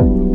Empty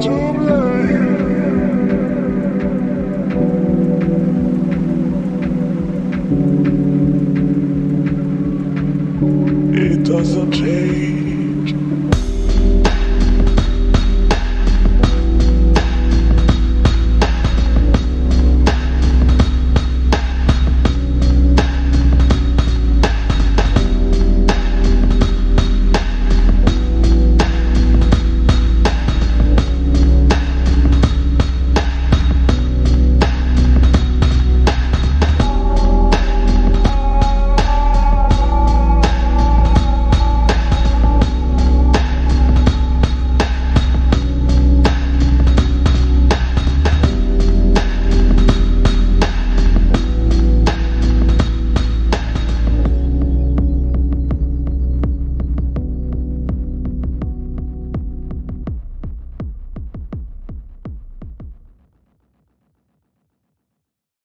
blame.